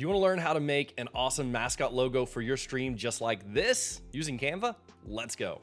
Do you want to learn how to make an awesome mascot logo for your stream just like this using Canva? Let's go.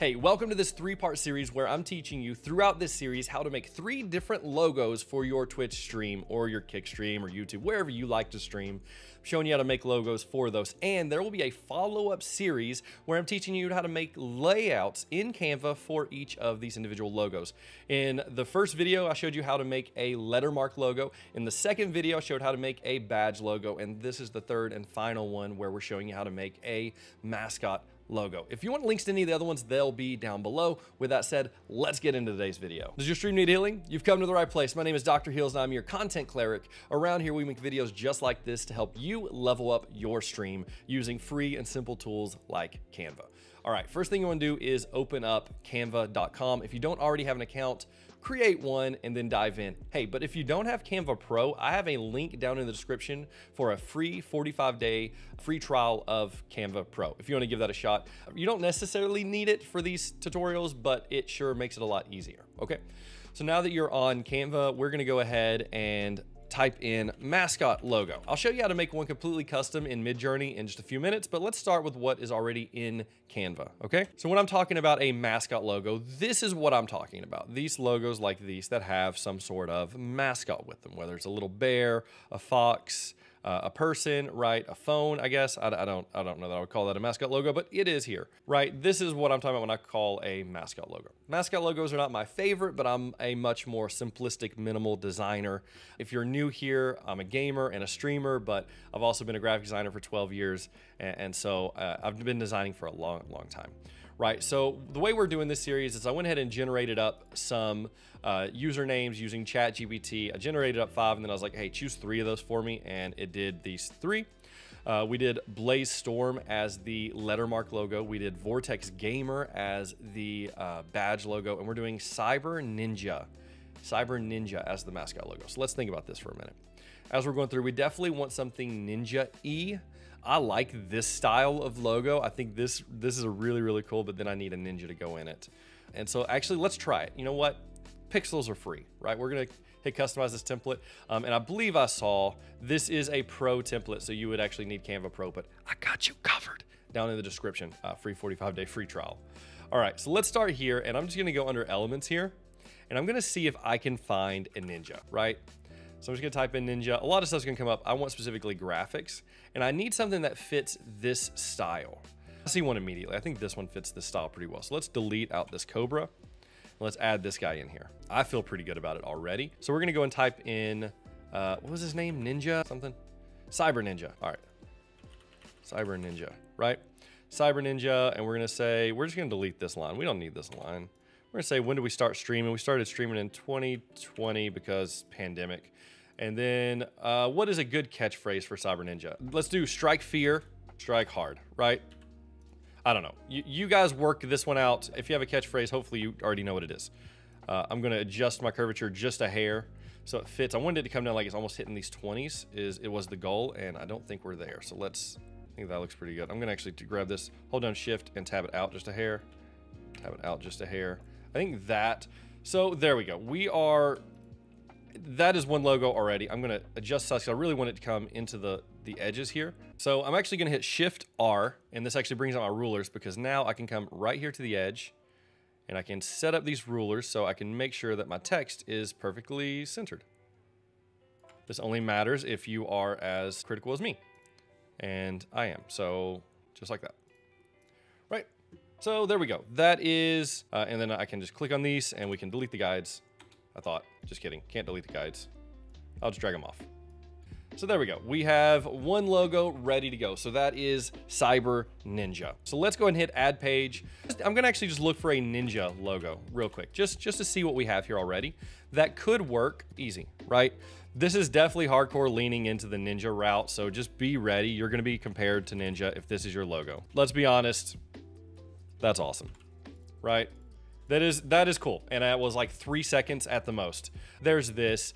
Hey, welcome to this three part series where I'm teaching you throughout this series how to make three different logos for your Twitch stream or your Kick stream or YouTube, wherever you like to stream. I'm showing you how to make logos for those. And there will be a follow up series where I'm teaching you how to make layouts in Canva for each of these individual logos. In the first video, I showed you how to make a lettermark logo. In the second video, I showed how to make a badge logo. And this is the third and final one where we're showing you how to make a mascot logo. If you want links to any of the other ones, they'll be down below. With that said, let's get into today's video. Does your stream need healing? You've come to the right place. My name is Dr. Heals and I'm your content cleric. Around here, we make videos just like this to help you level up your stream using free and simple tools like Canva. All right, first thing you wanna do is open up canva.com. If you don't already have an account, create one and then dive in. Hey, but if you don't have Canva Pro, I have a link down in the description for a free 45 day free trial of Canva Pro. If you want to give that a shot, you don't necessarily need it for these tutorials, but it sure makes it a lot easier. Okay. So now that you're on Canva, we're going to go ahead and type in mascot logo. I'll show you how to make one completely custom in Midjourney in just a few minutes, but let's start with what is already in Canva, okay? So when I'm talking about a mascot logo, this is what I'm talking about. These logos like these that have some sort of mascot with them, whether it's a little bear, a fox, uh, a person, right? A phone, I guess. I, I, don't, I don't know that I would call that a mascot logo, but it is here, right? This is what I'm talking about when I call a mascot logo. Mascot logos are not my favorite, but I'm a much more simplistic, minimal designer. If you're new here, I'm a gamer and a streamer, but I've also been a graphic designer for 12 years, and, and so uh, I've been designing for a long, long time right? So the way we're doing this series is I went ahead and generated up some uh, usernames using ChatGPT. I generated up five, and then I was like, hey, choose three of those for me, and it did these three. Uh, we did Blaze Storm as the lettermark logo. We did Vortex Gamer as the uh, badge logo, and we're doing Cyber Ninja, Cyber Ninja as the mascot logo. So let's think about this for a minute. As we're going through, we definitely want something Ninja-y I like this style of logo. I think this this is a really really cool, but then I need a ninja to go in it. And so actually, let's try it. You know what? Pixels are free, right? We're gonna hit customize this template. Um, and I believe I saw this is a pro template, so you would actually need Canva Pro, but I got you covered down in the description. Uh, free 45 day free trial. All right, so let's start here, and I'm just gonna go under elements here, and I'm gonna see if I can find a ninja, right? So I'm just gonna type in Ninja. A lot of stuff's gonna come up. I want specifically graphics, and I need something that fits this style. I see one immediately. I think this one fits this style pretty well. So let's delete out this Cobra. Let's add this guy in here. I feel pretty good about it already. So we're gonna go and type in, uh, what was his name? Ninja something? Cyber Ninja. All right. Cyber Ninja, right? Cyber Ninja, and we're gonna say, we're just gonna delete this line. We don't need this line. We're gonna say, when did we start streaming? We started streaming in 2020 because pandemic. And then uh, what is a good catchphrase for Cyber Ninja? Let's do strike fear, strike hard, right? I don't know. You, you guys work this one out. If you have a catchphrase, hopefully you already know what it is. Uh, I'm gonna adjust my curvature just a hair so it fits. I wanted it to come down like it's almost hitting these 20s is it was the goal and I don't think we're there. So let's, I think that looks pretty good. I'm gonna actually grab this, hold down shift and tab it out just a hair. Tab it out just a hair. I think that, so there we go. We are, that is one logo already. I'm gonna adjust size. I really want it to come into the, the edges here. So I'm actually gonna hit Shift R, and this actually brings out my rulers because now I can come right here to the edge and I can set up these rulers so I can make sure that my text is perfectly centered. This only matters if you are as critical as me. And I am, so just like that. So there we go. That is, uh, and then I can just click on these and we can delete the guides. I thought, just kidding, can't delete the guides. I'll just drag them off. So there we go. We have one logo ready to go. So that is Cyber Ninja. So let's go and hit add page. I'm gonna actually just look for a Ninja logo real quick, just, just to see what we have here already. That could work easy, right? This is definitely hardcore leaning into the Ninja route. So just be ready. You're gonna be compared to Ninja if this is your logo. Let's be honest, that's awesome, right? That is that is cool, and that was like three seconds at the most. There's this.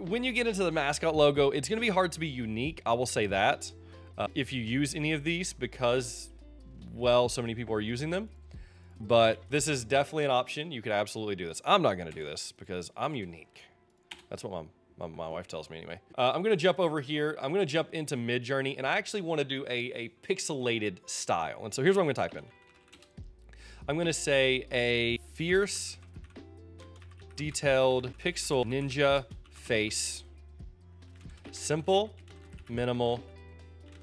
When you get into the mascot logo, it's to be hard to be unique. I will say that uh, if you use any of these because, well, so many people are using them. but this is definitely an option. You could absolutely do this. I'm not to do this because I'm unique. That's what my my, my wife tells me anyway. Uh, I'm gonna jump over here. I'm gonna jump into Midjourney, and I actually want to do a, a pixelated style. And so here's what I'm gonna type in. I'm gonna say a fierce, detailed pixel ninja face, simple, minimal,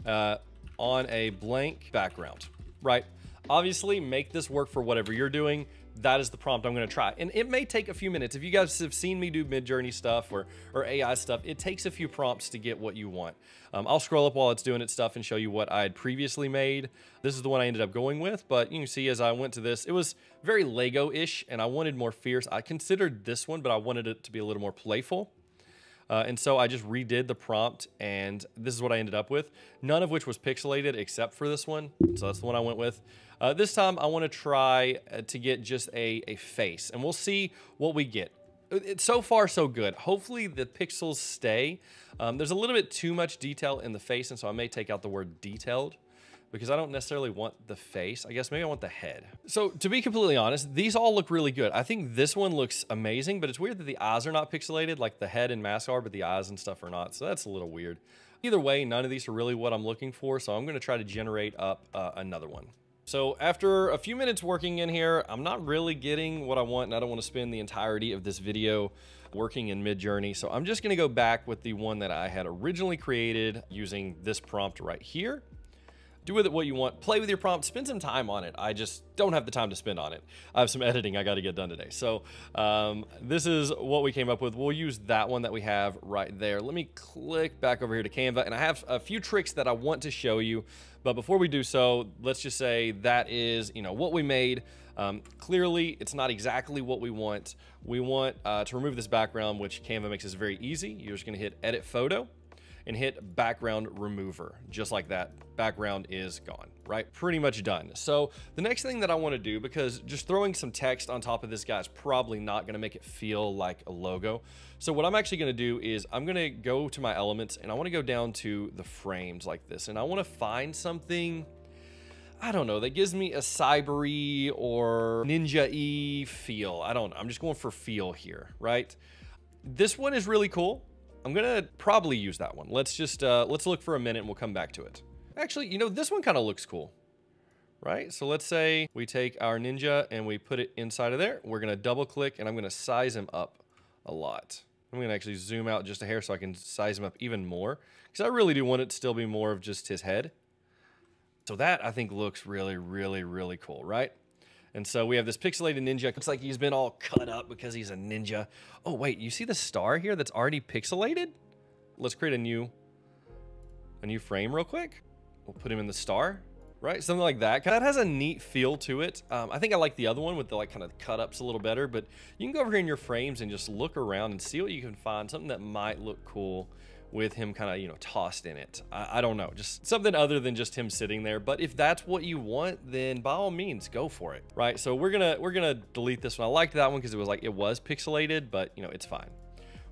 uh, on a blank background, right? Obviously, make this work for whatever you're doing that is the prompt I'm going to try. And it may take a few minutes. If you guys have seen me do Midjourney stuff or, or AI stuff, it takes a few prompts to get what you want. Um, I'll scroll up while it's doing its stuff and show you what I had previously made. This is the one I ended up going with, but you can see as I went to this, it was very Lego-ish and I wanted more fierce. I considered this one, but I wanted it to be a little more playful. Uh, and so I just redid the prompt and this is what I ended up with. None of which was pixelated except for this one. So that's the one I went with. Uh, this time I want to try uh, to get just a, a face and we'll see what we get. It's so far so good. Hopefully the pixels stay. Um, there's a little bit too much detail in the face and so I may take out the word detailed because I don't necessarily want the face. I guess maybe I want the head. So to be completely honest, these all look really good. I think this one looks amazing, but it's weird that the eyes are not pixelated like the head and mask are, but the eyes and stuff are not. So that's a little weird. Either way, none of these are really what I'm looking for. So I'm gonna try to generate up uh, another one. So after a few minutes working in here, I'm not really getting what I want and I don't want to spend the entirety of this video working in Midjourney. So I'm just going to go back with the one that I had originally created using this prompt right here do with it what you want, play with your prompt, spend some time on it. I just don't have the time to spend on it. I have some editing I got to get done today. So um, this is what we came up with. We'll use that one that we have right there. Let me click back over here to Canva and I have a few tricks that I want to show you. But before we do so, let's just say that is, you know, what we made. Um, clearly, it's not exactly what we want. We want uh, to remove this background, which Canva makes this very easy. You're just going to hit Edit Photo and hit background remover. Just like that, background is gone, right? Pretty much done. So the next thing that I wanna do, because just throwing some text on top of this guy is probably not gonna make it feel like a logo. So what I'm actually gonna do is I'm gonna go to my elements and I wanna go down to the frames like this. And I wanna find something I don't know, that gives me a cybery or ninja-y feel. I don't know. I'm just going for feel here, right? This one is really cool. I'm gonna probably use that one. Let's just, uh, let's look for a minute and we'll come back to it. Actually, you know, this one kind of looks cool, right? So let's say we take our Ninja and we put it inside of there. We're gonna double click and I'm gonna size him up a lot. I'm gonna actually zoom out just a hair so I can size him up even more because I really do want it to still be more of just his head. So that I think looks really, really, really cool, right? And so we have this pixelated ninja. Looks like he's been all cut up because he's a ninja. Oh, wait, you see the star here that's already pixelated? Let's create a new, a new frame real quick. We'll put him in the star, right? Something like that. That has a neat feel to it. Um, I think I like the other one with the like kind of cut ups a little better, but you can go over here in your frames and just look around and see what you can find. Something that might look cool with him kind of, you know, tossed in it. I, I, don't know, just something other than just him sitting there. But if that's what you want, then by all means, go for it, right? So we're gonna we're gonna delete this one. I liked that one because it was like it was pixelated, but you know, it's fine.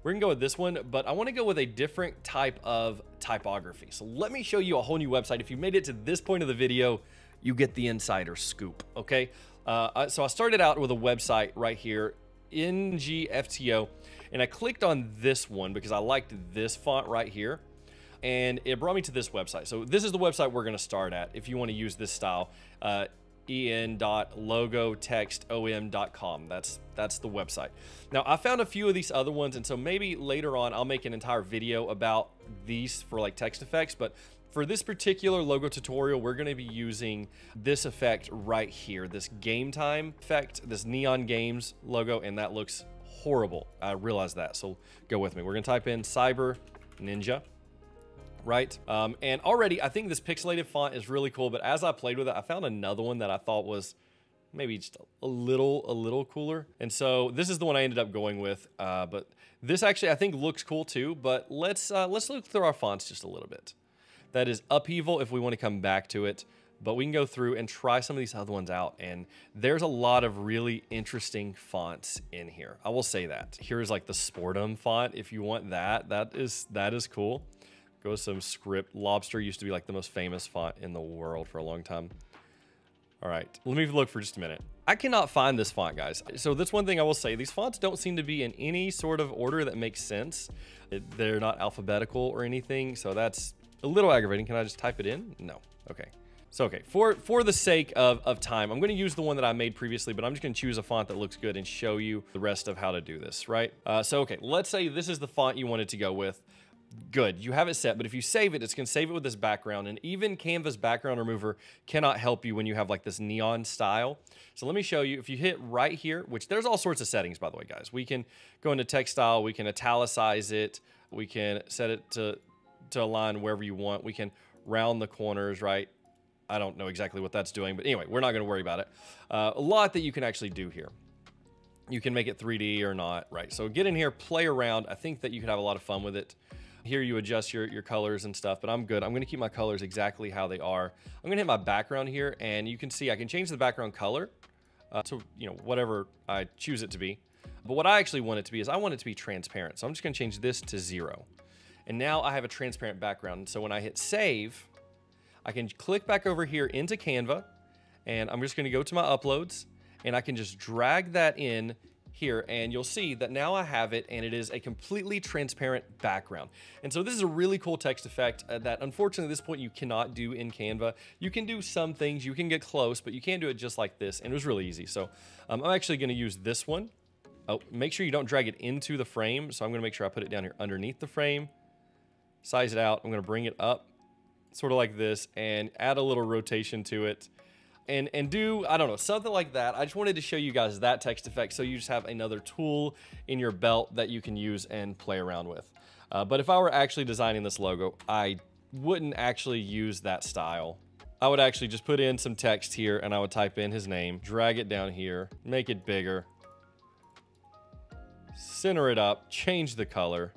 We're gonna go with this one, but I wanna go with a different type of typography. So let me show you a whole new website. If you made it to this point of the video, you get the insider scoop, okay? Uh, so I started out with a website right here, NGFTO. And I clicked on this one because I liked this font right here. And it brought me to this website. So this is the website we're going to start at if you want to use this style. Uh, en.logotextom.com. That's that's the website. Now I found a few of these other ones, and so maybe later on I'll make an entire video about these for like text effects. But for this particular logo tutorial, we're going to be using this effect right here, this game time effect, this neon games logo, and that looks horrible. I realize that, so go with me. We're gonna type in Cyber Ninja, right? Um, and already, I think this pixelated font is really cool, but as I played with it, I found another one that I thought was maybe just a little, a little cooler. And so this is the one I ended up going with, uh, but this actually I think looks cool too, but let's, uh, let's look through our fonts just a little bit. That is Upheaval if we want to come back to it but we can go through and try some of these other ones out. And there's a lot of really interesting fonts in here. I will say that. Here's like the Sportum font. If you want that, that is that is cool. Go some script. Lobster used to be like the most famous font in the world for a long time. All right, let me look for just a minute. I cannot find this font, guys. So that's one thing I will say. These fonts don't seem to be in any sort of order that makes sense. It, they're not alphabetical or anything, so that's a little aggravating. Can I just type it in? No. Okay. So, okay, for, for the sake of, of time, I'm going to use the one that I made previously, but I'm just going to choose a font that looks good and show you the rest of how to do this, right? Uh, so, okay, let's say this is the font you wanted to go with. Good, you have it set, but if you save it, it's going to save it with this background, and even Canva's background remover cannot help you when you have like this neon style. So let me show you, if you hit right here, which there's all sorts of settings, by the way, guys. We can go into text style, we can italicize it, we can set it to, to align wherever you want, we can round the corners, right? I don't know exactly what that's doing, but anyway, we're not going to worry about it. Uh, a lot that you can actually do here. You can make it 3D or not, right? So get in here, play around. I think that you could have a lot of fun with it. Here you adjust your, your colors and stuff, but I'm good. I'm going to keep my colors exactly how they are. I'm going to hit my background here, and you can see I can change the background color uh, to, you know, whatever I choose it to be. But what I actually want it to be is I want it to be transparent. So I'm just going to change this to zero. And now I have a transparent background. So when I hit save, I can click back over here into Canva and I'm just gonna go to my uploads and I can just drag that in here and you'll see that now I have it and it is a completely transparent background. And so this is a really cool text effect uh, that unfortunately at this point you cannot do in Canva. You can do some things, you can get close, but you can't do it just like this and it was really easy. So um, I'm actually gonna use this one. Oh, make sure you don't drag it into the frame. So I'm gonna make sure I put it down here underneath the frame, size it out. I'm gonna bring it up sort of like this and add a little rotation to it and and do I don't know something like that. I just wanted to show you guys that text effect so you just have another tool in your belt that you can use and play around with. Uh, but if I were actually designing this logo, I wouldn't actually use that style. I would actually just put in some text here and I would type in his name, drag it down here, make it bigger, center it up, change the color.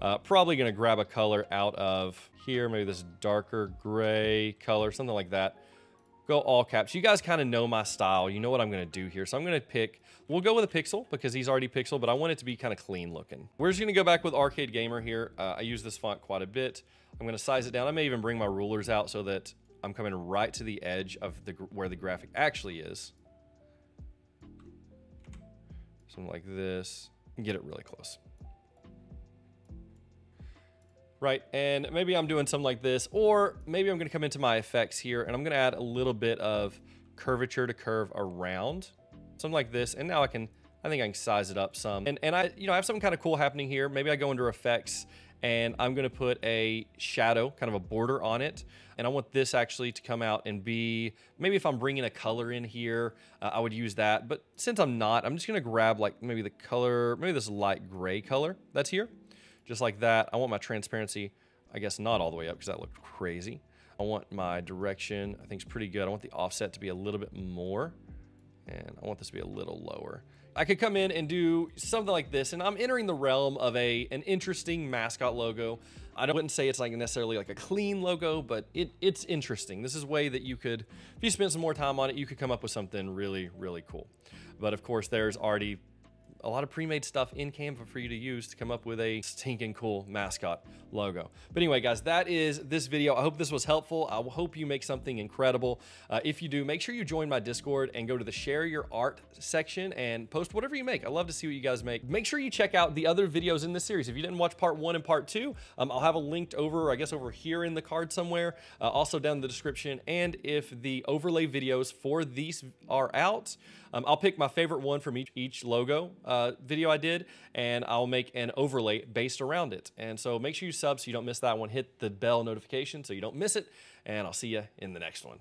Uh, probably gonna grab a color out of here, maybe this darker gray color, something like that. Go all caps. You guys kind of know my style. You know what I'm to do here. So I'm to pick, we'll go with a pixel because he's already pixel, but I want it to be kind of clean looking. We're just to go back with Arcade Gamer here. Uh, I use this font quite a bit. I'm to size it down. I may even bring my rulers out so that I'm coming right to the edge of the where the graphic actually is. Something like this. Get it really close right? And maybe I'm doing something like this, or maybe I'm gonna come into my effects here and I'm gonna add a little bit of curvature to curve around, something like this. And now I can, I think I can size it up some. And, and I, you know, I have something kind of cool happening here. Maybe I go under effects and I'm gonna put a shadow, kind of a border on it. And I want this actually to come out and be, maybe if I'm bringing a color in here, uh, I would use that. But since I'm not, I'm just gonna grab like maybe the color, maybe this light gray color that's here just like that. I want my transparency, I guess not all the way up because that looked crazy. I want my direction, I think it's pretty good. I want the offset to be a little bit more and I want this to be a little lower. I could come in and do something like this, and I'm entering the realm of a an interesting mascot logo. I wouldn't say it's like necessarily like a clean logo, but it, it's interesting. This is a way that you could, if you spend some more time on it, you could come up with something really, really cool. But of course, there's already a lot of pre-made stuff in Canva for you to use to come up with a stinking cool mascot logo. But anyway, guys, that is this video. I hope this was helpful. I hope you make something incredible. Uh, if you do, make sure you join my Discord and go to the share your art section and post whatever you make. I love to see what you guys make. Make sure you check out the other videos in this series. If you didn't watch part one and part two, um, I'll have a linked over, I guess over here in the card somewhere, uh, also down in the description. And if the overlay videos for these are out, um, I'll pick my favorite one from each, each logo uh, video I did, and I'll make an overlay based around it. And so make sure you sub so you don't miss that one. Hit the bell notification so you don't miss it, and I'll see you in the next one.